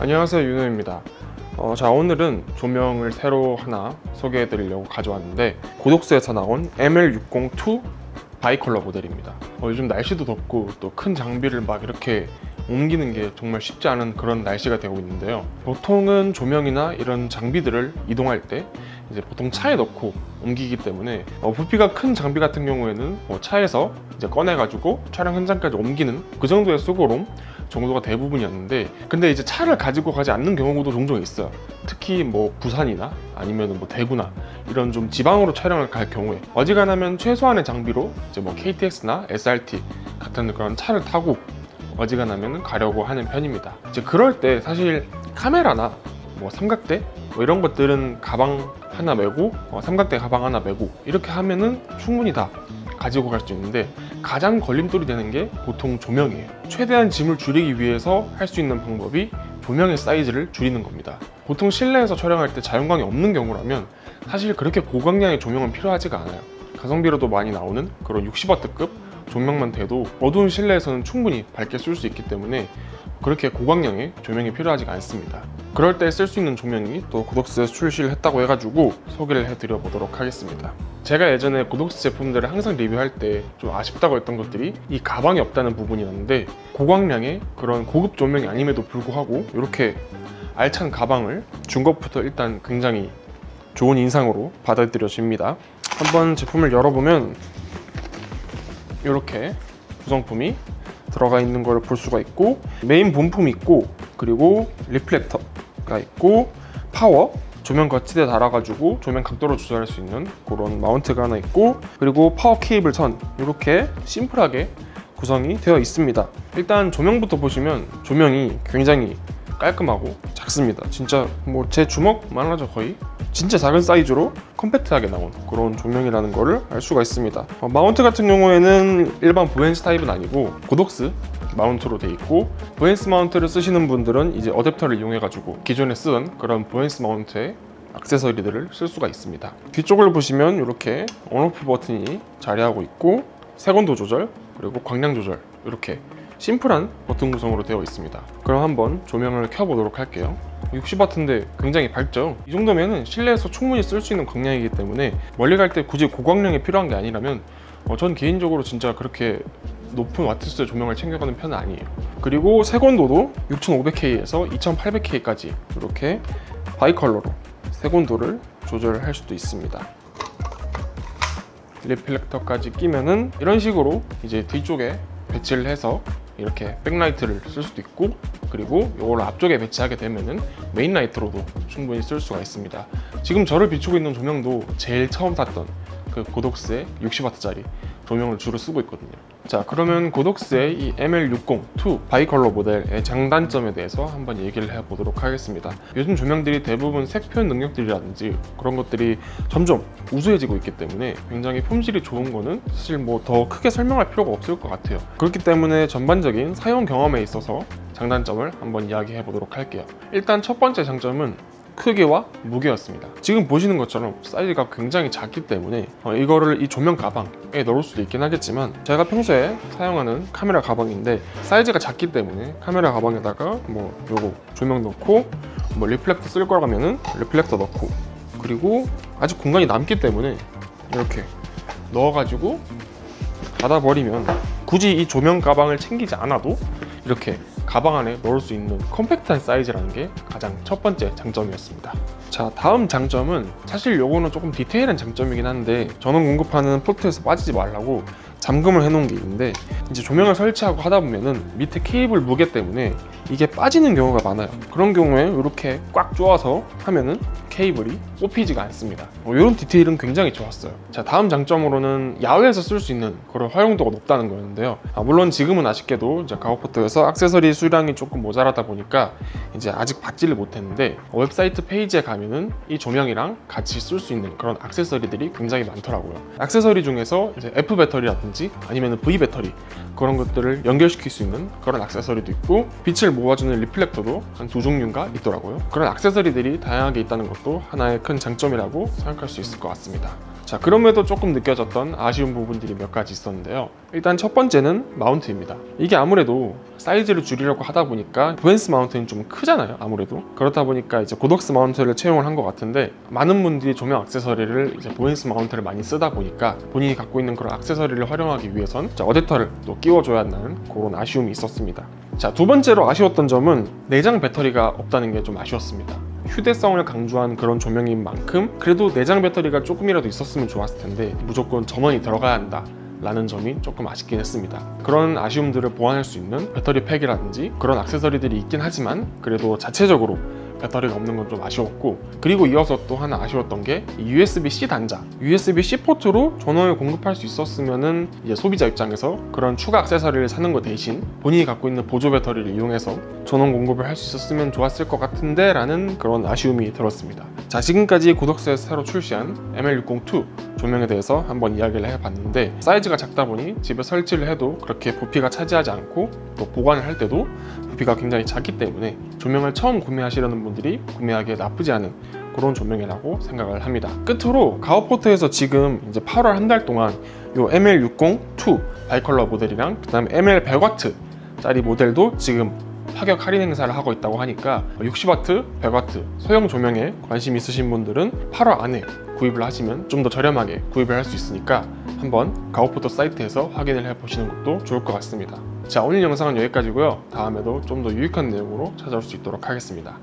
안녕하세요 윤호입니다. 어, 자 오늘은 조명을 새로 하나 소개해 드리려고 가져왔는데 고독스에서 나온 ML602 바이컬러 모델입니다. 어, 요즘 날씨도 덥고 또 큰 장비를 막 이렇게 옮기는 게 정말 쉽지 않은 그런 날씨가 되고 있는데요. 보통은 조명이나 이런 장비들을 이동할 때 이제 보통 차에 넣고 옮기기 때문에 어, 부피가 큰 장비 같은 경우에는 뭐 차에서 이제 꺼내 가지고 촬영 현장까지 옮기는 그 정도의 수고롬 정도가 대부분이었는데 근데 이제 차를 가지고 가지 않는 경우도 종종 있어요. 특히 뭐 부산이나 아니면 뭐 대구나 이런 좀 지방으로 촬영을 갈 경우에 어지간하면 최소한의 장비로 이제 뭐 KTX나 SRT 같은 그런 차를 타고 어지간하면 가려고 하는 편입니다. 이제 그럴 때 사실 카메라나 뭐 삼각대 뭐 이런 것들은 가방 하나 메고 어, 삼각대 가방 하나 메고 이렇게 하면은 충분히 다 가지고 갈 수 있는데 가장 걸림돌이 되는 게 보통 조명이에요. 최대한 짐을 줄이기 위해서 할 수 있는 방법이 조명의 사이즈를 줄이는 겁니다. 보통 실내에서 촬영할 때 자연광이 없는 경우라면 사실 그렇게 고광량의 조명은 필요하지가 않아요. 가성비로도 많이 나오는 그런 60W급 조명만 돼도 어두운 실내에서는 충분히 밝게 쓸 수 있기 때문에 그렇게 고광량의 조명이 필요하지가 않습니다 그럴 때 쓸 수 있는 조명이 또 고독스에서 출시를 했다고 해가지고 소개를 해드려 보도록 하겠습니다. 제가 예전에 고독스 제품들을 항상 리뷰할 때 좀 아쉽다고 했던 것들이 이 가방이 없다는 부분이었는데 고광량의 그런 고급 조명이 아님에도 불구하고 이렇게 알찬 가방을 준 것부터 일단 굉장히 좋은 인상으로 받아들여집니다. 한번 제품을 열어보면 이렇게 구성품이 들어가 있는 걸 볼 수가 있고 메인 본품이 있고 그리고 reflector 가 있고 파워 조명 거치대 달아가지고 조명 각도를 조절할 수 있는 그런 mount가 하나 있고 그리고 파워 케이블 선 이렇게 심플하게 구성이 되어 있습니다. 일단 조명부터 보시면 조명이 굉장히 깔끔하고 작습니다. 진짜 뭐 제 주먹만 하죠 거의 진짜 작은 사이즈로 컴팩트하게 나온 그런 조명이라는 것을 알 수가 있습니다. 어, mount 같은 경우에는 일반 Bowens 타입은 아니고 고독스 mount로 되어 있고 보엔스 마운트를 쓰시는 분들은 이제 어댑터를 이용해 가지고 기존에 쓰던 그런 보엔스 마운트의 액세서리들을 쓸 수가 있습니다. 뒤쪽을 보시면 이렇게 온오프 버튼이 자리하고 있고 색온도 조절 그리고 광량 조절 이렇게 심플한 버튼 구성으로 되어 있습니다. 그럼 한번 조명을 켜보도록 할게요. 60W인데 굉장히 밝죠? 이 정도면 실내에서 충분히 쓸 수 있는 광량이기 때문에 멀리 갈 때 굳이 고광량이 필요한 게 아니라면 어, 전 개인적으로 진짜 그렇게 높은 와트수의 조명을 챙겨가는 편은 아니에요. 그리고 색온도도 6500K에서 2800K까지 이렇게 bi-color로 색온도를 조절할 수도 있습니다. reflector까지 끼면은 이런 식으로 이제 뒤쪽에 배치를 해서 이렇게 backlight를 쓸 수도 있고 그리고 이걸 앞쪽에 배치하게 되면은 main light로도 충분히 쓸 수가 있습니다. 지금 저를 비추고 있는 조명도 제일 처음 샀던 그 고독스의 60W짜리 조명을 주로 쓰고 있거든요. 자 그러면 고독스의 이 ML602 바이컬러 모델의 장단점에 대해서 한번 얘기를 해보도록 하겠습니다. 요즘 조명들이 대부분 색 표현 능력들이라든지 그런 것들이 점점 우수해지고 있기 때문에 굉장히 품질이 좋은 거는 사실 뭐 더 크게 설명할 필요가 없을 것 같아요. 그렇기 때문에 전반적인 사용 경험에 있어서 장단점을 한번 이야기해 보도록 할게요. 일단 첫 번째 장점은 크기와 무게였습니다. 지금 보시는 것처럼 사이즈가 굉장히 작기 때문에 어, 이거를 이 조명 가방에 넣을 수도 있긴 하겠지만 제가 평소에 사용하는 카메라 가방인데 사이즈가 작기 때문에 카메라 가방에다가 뭐 요거 조명 넣고 뭐 reflector 쓸 거라면은 reflector 넣고 그리고 아직 공간이 남기 때문에 이렇게 넣어가지고 닫아버리면 굳이 이 조명 가방을 챙기지 않아도 이렇게 가방 안에 넣을 수 있는 컴팩트한 사이즈라는 게 가장 첫 번째 장점이었습니다. 자 다음 장점은 사실 요거는 조금 디테일한 장점이긴 한데 전원 공급하는 포트에서 빠지지 말라고 잠금을 해놓은 게 있는데 이제 조명을 설치하고 하다 보면은 밑에 케이블 무게 때문에 이게 빠지는 경우가 많아요. 그런 경우에 이렇게 꽉 조아서 하면은 케이블이 뽑히지가 않습니다. 뭐 이런 디테일은 굉장히 좋았어요. 자 다음 장점으로는 야외에서 쓸 수 있는 그런 활용도가 높다는 거였는데요. 아, 물론 지금은 아쉽게도 이제 가오포트에서 액세서리 수량이 조금 모자라다 보니까 이제 아직 받지를 못했는데 웹사이트 페이지에 가면은 이 조명이랑 같이 쓸 수 있는 그런 액세서리들이 굉장히 많더라고요. 액세서리 중에서 이제 F 배터리라든지 아니면 V 배터리 그런 것들을 연결시킬 수 있는 그런 액세서리도 있고 빛을 모아주는 reflector도 한 두 종류가 있더라고요. 그런 액세서리들이 다양하게 있다는 것도 하나의 큰 장점이라고 생각할 수 있을 것 같습니다. 자 그럼에도 조금 느껴졌던 아쉬운 부분들이 몇 가지 있었는데요. 일단 첫 번째는 mount입니다. 이게 아무래도 사이즈를 줄이려고 하다 보니까 Bowens mount는 좀 크잖아요 아무래도. 그렇다 보니까 이제 Godox mount를 채용을 한 것 같은데 많은 분들이 조명 액세서리를 이제 Bowens mount를 많이 쓰다 보니까 본인이 갖고 있는 그런 액세서리를 활용하기 위해선 자, 어댑터를 또 끼워줘야 한다는 그런 아쉬움이 있었습니다. 자 두 번째로 아쉬웠던 점은 내장 배터리가 없다는 게 좀 아쉬웠습니다 휴대성을 강조한 그런 조명인 만큼 그래도 내장 배터리가 조금이라도 있었으면 좋았을 텐데 무조건 전원이 들어가야 한다 라는 점이 조금 아쉽긴 했습니다. 그런 아쉬움들을 보완할 수 있는 배터리 팩이라든지 그런 액세서리들이 있긴 하지만 그래도 자체적으로 배터리가 없는 건 좀 아쉬웠고 그리고 이어서 또 하나 아쉬웠던 게 USB-C 단자. USB-C 포트로 전원을 공급할 수 있었으면은 이제 소비자 입장에서 그런 추가 액세서리를 사는 것 대신 본인이 갖고 있는 보조 배터리를 이용해서 전원 공급을 할 수 있었으면 좋았을 것 같은데 라는 그런 아쉬움이 들었습니다. 자 지금까지 고덕스에서 새로 출시한 ML602 조명에 대해서 한번 이야기를 해봤는데 사이즈가 작다 보니 집에 설치를 해도 그렇게 부피가 차지하지 않고 또 보관을 할 때도 부피가 굉장히 작기 때문에 조명을 처음 구매하시려는 분들이 구매하기에 나쁘지 않은 그런 조명이라고 생각을 합니다. 끝으로 가오포트에서 지금 이제 8월 한 달 동안 요 ML60-2 바이컬러 모델이랑 그 다음에 ML100W 짜리 모델도 지금 파격 할인 행사를 하고 있다고 하니까 60W, 100W 소형 조명에 관심 있으신 분들은 8월 안에 구입을 하시면 좀 더 저렴하게 구입을 할 수 있으니까 한번 가오포토 사이트에서 확인을 해 보시는 것도 좋을 것 같습니다. 자 오늘 영상은 여기까지고요. 다음에도 좀 더 유익한 내용으로 찾아올 수 있도록 하겠습니다.